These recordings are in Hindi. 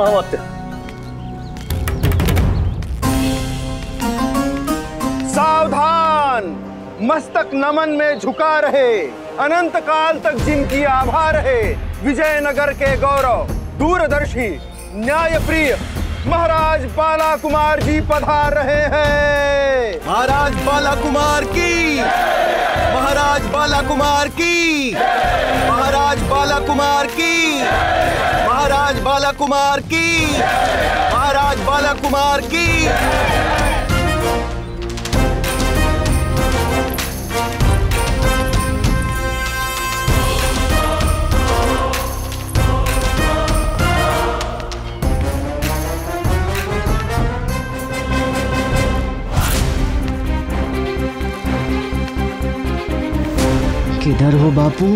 महामात्य सावधान! मस्तक नमन में झुका रहे। अनंत काल तक जिनकी आभा रहे। विजयनगर के गौरव दूरदर्शी न्याय प्रिय महाराज बाला कुमार जी पधार रहे हैं। महाराज बाला कुमार की महाराज बाला कुमार की महाराज बाला कुमार की। महाराज बाला कुमार की। महाराज बाला कुमार की। किधर हो बापू?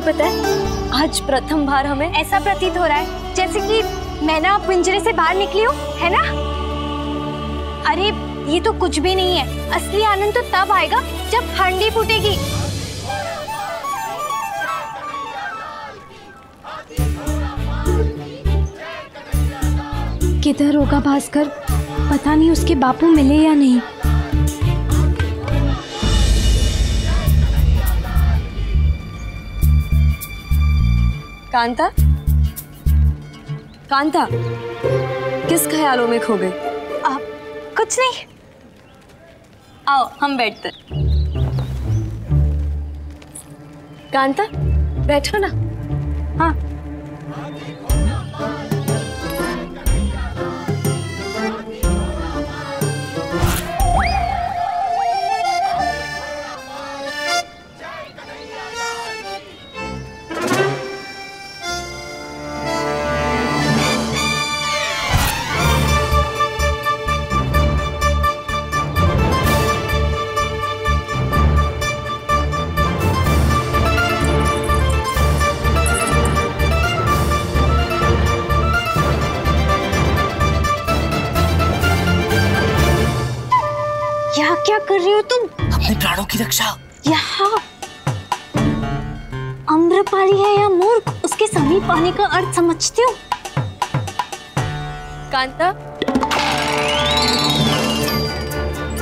तुम्हें पता है? आज प्रथम बार हमें ऐसा प्रतीत हो रहा है, जैसे कि मैं ना पिंजरे से बाहर निकली हूँ, है ना? अरे, ये तो कुछ भी नहीं है। असली आनंद तो तब आएगा जब हंडी फूटेगी। किधर होगा भास्कर? पता नहीं उसके बापू मिले या नहीं। कांता? कांता किस ख्यालों में खो गए आप कुछ नहीं। आओ हम बैठते कांता बैठो ना। हाँ। प्राणों यहाँ। अम्रपाली है या मूर्ख उसके समीप आने का अर्थ समझती हो। कांता।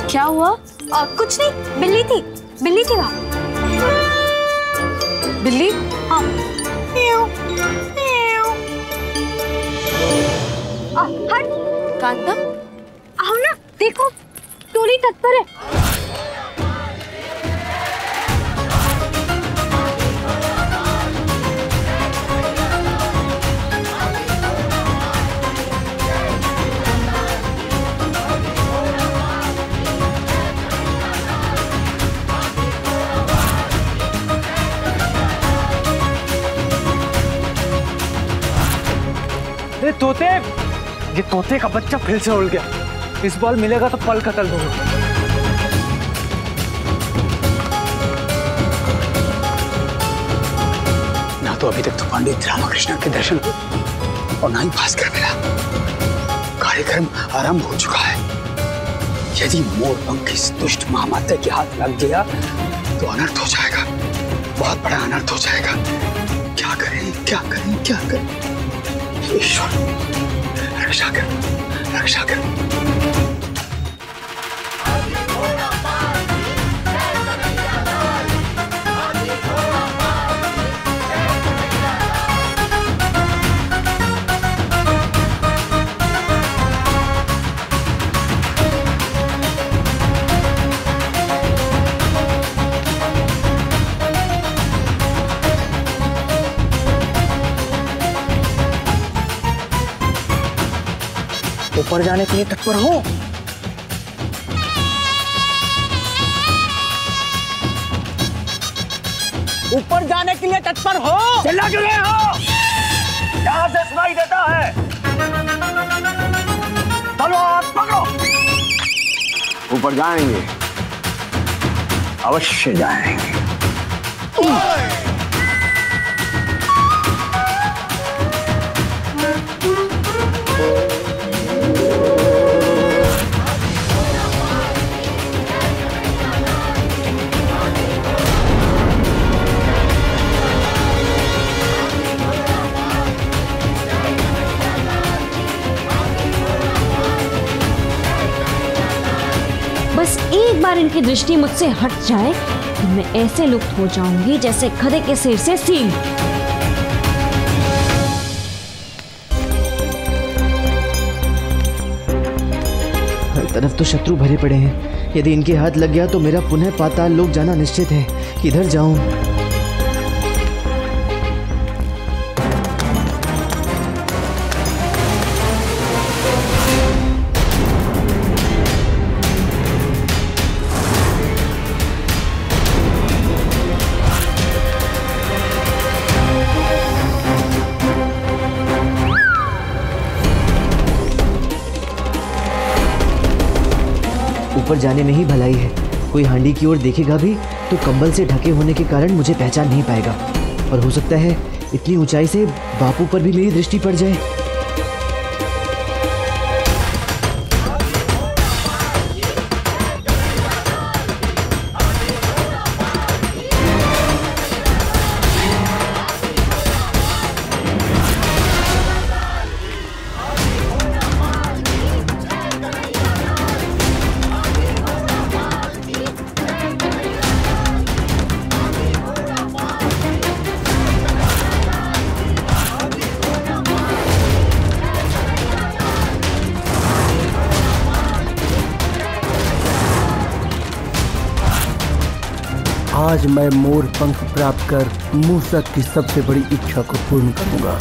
क्या हुआ? आ, कुछ नहीं बिल्ली थी बिल्ली थी वहाँ। बिल्ली? हाँ। आ, हट। कांता? आओ ना देखो टोली तत्पर है। अरे तोते! ये तोते का बच्चा फिर से उड़ गया। इस बार मिलेगा तो पल कतल दूँगा। ना तो अभी तक तो पंडित रामकृष्ण के दर्शन और ना ही भास्कर मिला। कार्यक्रम आरंभ हो चुका है। यदि मोर पंख इस दुष्ट महामाते के हाथ लग गया तो अनर्थ हो जाएगा। बहुत बड़ा अनर्थ हो जाएगा। क्या करें क्या करें क्या करें? ईश्वर रक्षा कर रक्षा कर ऊपर जाने के लिए तत्पर हो। ऊपर जाने के लिए तत्पर हो। चिल्ला क्यों रहे हो यहाँ से सुनाई देता है। तलवार पकड़ो। ऊपर जाएँगे। अवश्य जाएँगे। इनकी दृष्टि मुझसे हट जाए, मैं ऐसे लुप्त हो जाऊँगी जैसे खदे के सिर से सील। हर तरफ़ तो शत्रु भरे पड़े हैं। यदि इनके हाथ लग गया तो मेरा पुनः पाताल लोग जाना निश्चित है किधर जाऊँ। ऊपर जाने में ही भलाई है। कोई हांडी की ओर देखेगा भी तो कंबल से ढके होने के कारण मुझे पहचान नहीं पाएगा। और हो सकता है, इतनी ऊंचाई से बापू पर भी मेरी दृष्टि पड़ जाए। आज मैं मोर पंख प्राप्त कर मूसक की सबसे बड़ी इच्छा को पूर्ण करूँगा।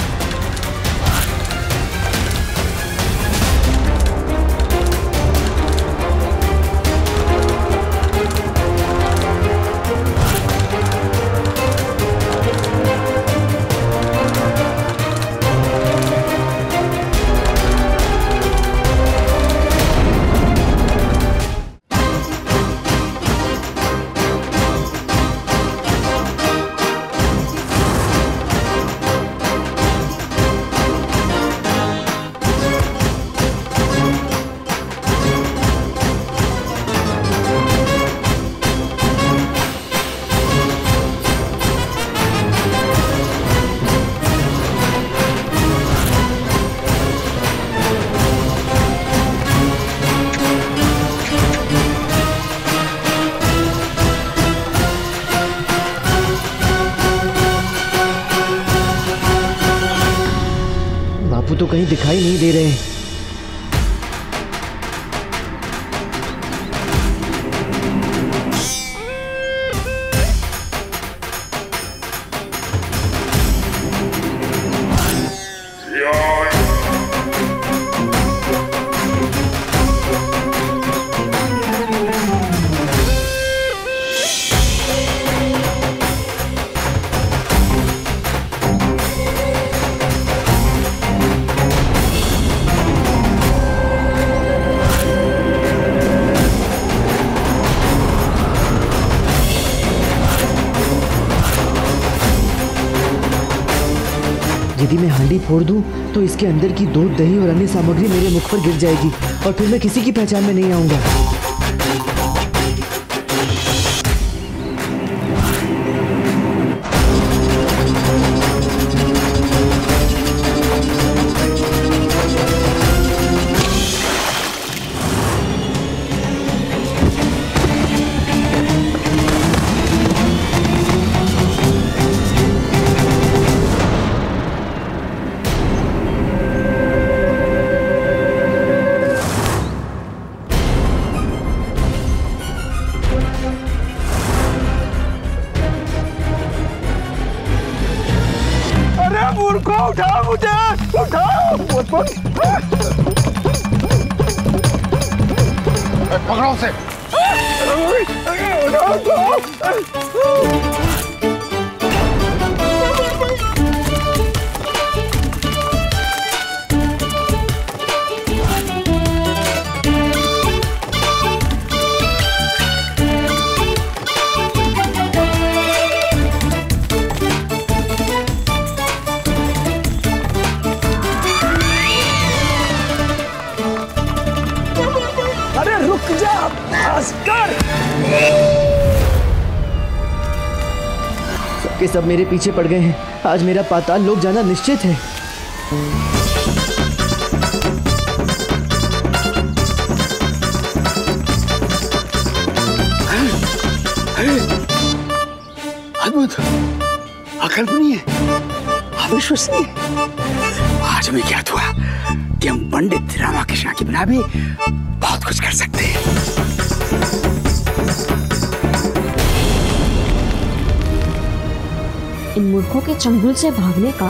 तो कहीं दिखाई नहीं दे रहे। यदि मैं हांडी फोड़ दूँ तो इसके अंदर की दूध दही और अन्य सामग्री मेरे मुख पर गिर जाएगी और फिर मैं किसी की पहचान में नहीं आऊँगा। सब मेरे पीछे पड़ गए हैं। आज मेरा पाताल लोग जाना निश्चित है। अद्भुत। अकल्पनीय अविश्वसनीय। आज हमें ज्ञात हुआ कि हम पंडित रामाकृष्ण के बिना भी बहुत कुछ कर सकते हैं। इन मूर्खों के चंगुल से भागने का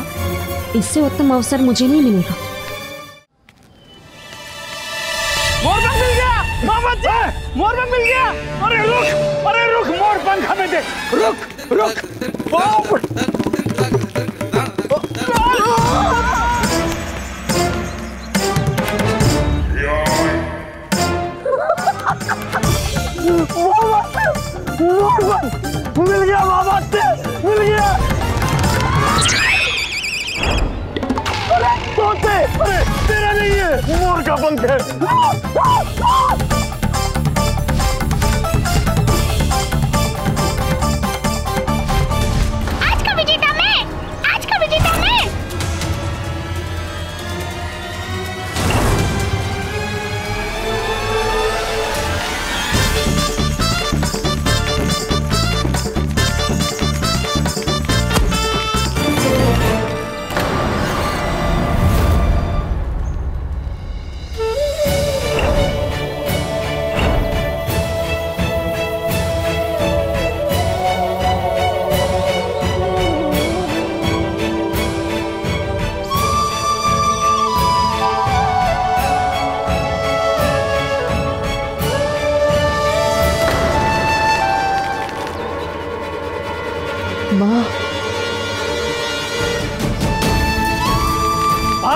इससे उत्तम अवसर मुझे नहीं मिलेगा। मोर पंख मिल गया मिल गया। अरे रुक अरे रुक हमें दे। रुक रुक। मिल गया मिल गया। तेरा नहीं है। मोर का पंख है।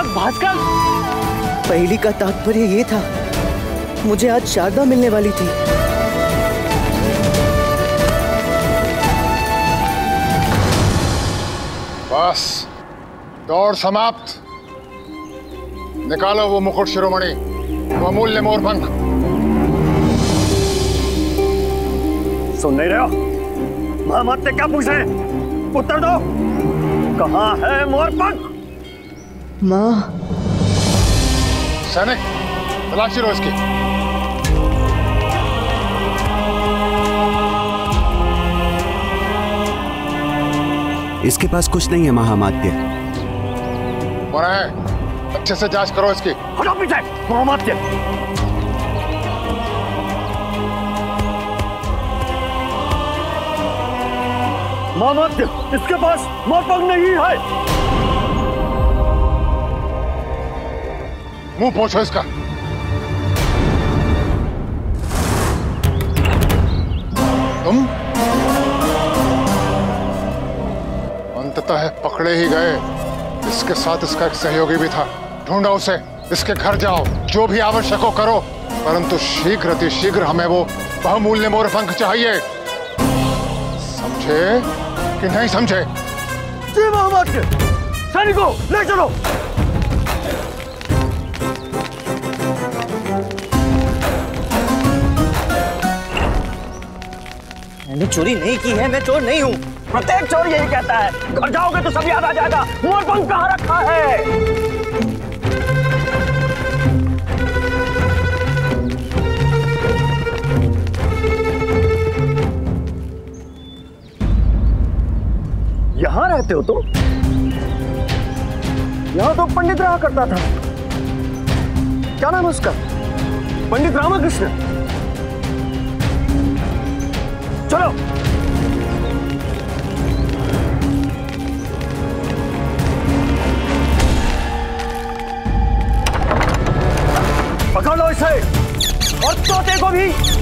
भाग भास्कर पहली का तात्पर्य ये था मुझे आज शारदा मिलने वाली थी। बस दौड़ समाप्त। निकालो वो मुकुट शिरोमणि वो अमूल्य मोरपंख सुन नहीं रहे हो? मोहम्मद से क्या पूछे उत्तर दो। कहाँ है मोर पंख माँ सैनिक तलाशी लो इसकी। इसके पास कुछ नहीं है महामात्य और है अच्छे से जाँच करो इसकी। हटो पीछे मोहम्मद के। मोहम्मद इसके पास पंख नहीं है। मुँह पोछो इसका। तुम? अंततः पकड़े ही गए। इसके साथ इसका एक सहयोगी भी था। ढूंढो उसे, इसके घर जाओ, जो भी आवश्यक हो करो। परंतु शीघ्र अति शीघ्र हमें वो बहुमूल्य मोरपंख चाहिए। समझे कि नहीं समझे? जी सैनिकों, ले चलो। मैंने चोरी नहीं की है, मैं चोर नहीं हूँ। प्रत्येक चोर यही कहता है, घर जाओगे तो सब याद आ जाएगा मोरपंख कहाँ रखा है? यहाँ रहते हो तुम? यहाँ तो पंडित रहा करता था। क्या नाम है उसका? पंडित रामकृष्ण। चलो। पकड़ लो इसे। और तोते को भी।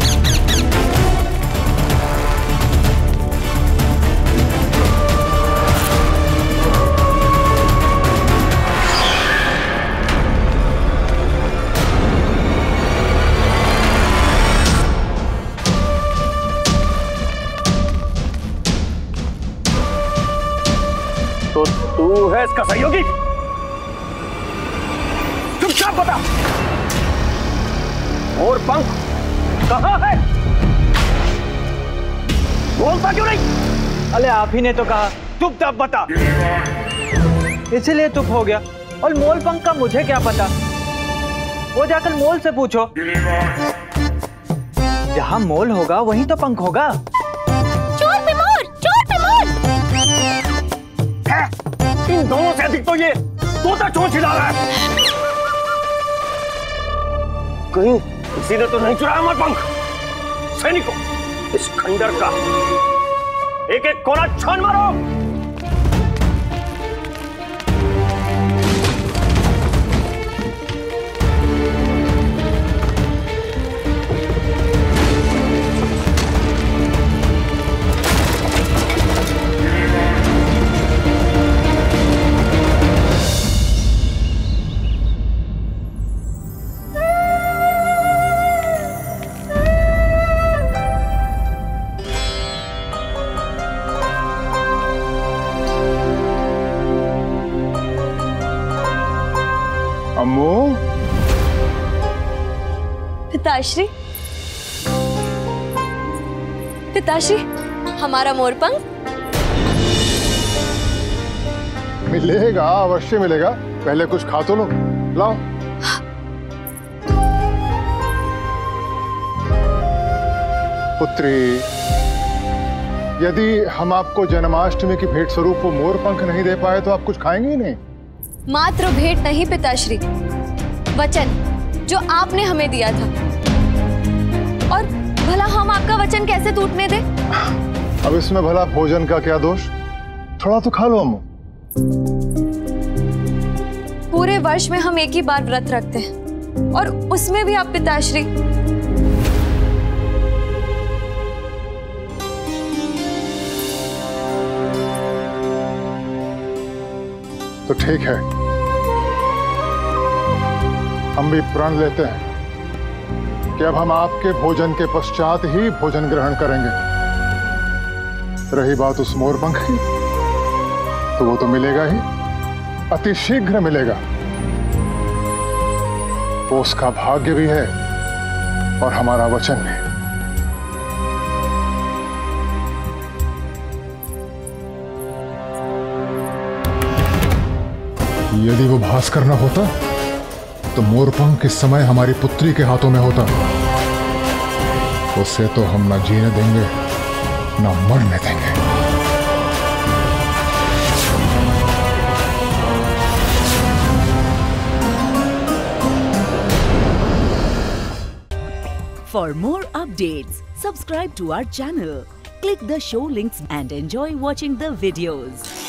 अरे आप ही ने तो कहा चुपचाप बता। इसीलिए चुप हो गया। और मोल पंख का मुझे क्या पता? वो जाकर मोल से पूछो। जहाँ मोल होगा वहीं तो पंख होगा। चोर पे मोर चोर पे मोर। इन दोनों से अधिक तो ये तोता चोर छिला रहा है। कहीं किसी ने तो नहीं चुराया मत पंख? सैनिकों इस खंडर का। एक एक कोना छान मारो। हमारा मोरपंख मिलेगा अवश्य मिलेगा। पहले कुछ खा तो लो। लाओ। पुत्री यदि हम आपको जन्माष्टमी की भेंट स्वरूप वो मोर पंख नहीं दे पाए तो आप कुछ खाएँगे ही नहीं। मात्र भेंट नहीं पिताश्री। वचन जो आपने हमें दिया था। और भला हम आपका वचन कैसे टूटने दे? अब इसमें भला भोजन का क्या दोष? थोड़ा तो खा लो अम्मू। पूरे वर्ष में हम एक ही बार व्रत रखते हैं और उसमें भी आप पिताश्री। तो ठीक है। हम भी प्रण लेते हैं कि अब हम आपके भोजन के पश्चात ही भोजन ग्रहण करेंगे। रही बात उस मोरपंख की तो वो तो मिलेगा ही। अति शीघ्र मिलेगा। वो उसका भाग्य भी है और हमारा वचन भी। यदि वो भास्कर न होता तो मोरपंख इस समय हमारी पुत्री के हाथों में होता। उससे तो हम न जीने देंगे। न मरने देंगे For more updates, subscribe to our channel, click the show links and enjoy watching the videos.